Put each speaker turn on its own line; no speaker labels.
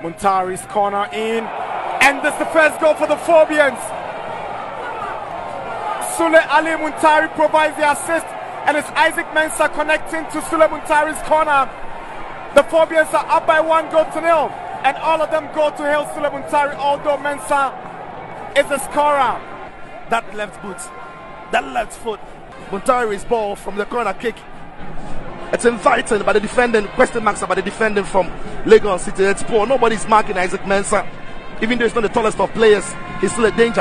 Muntari's corner in, and this the first goal for the Phobians. Sulley Ali Muntari provides the assist, and it's Isaac Mensah connecting to Sulley Muntari's corner. The Phobians are up by one goal to nil, and all of them go to hail Sulley Muntari, although Mensah is the scorer.
That left boot, that left foot, Muntari's ball from the corner kick it's inviting by the defending, question marks about the defending from Legon City. It's poor. Nobody's marking Isaac Mensah. Even though he's not the tallest of players, he's still a danger.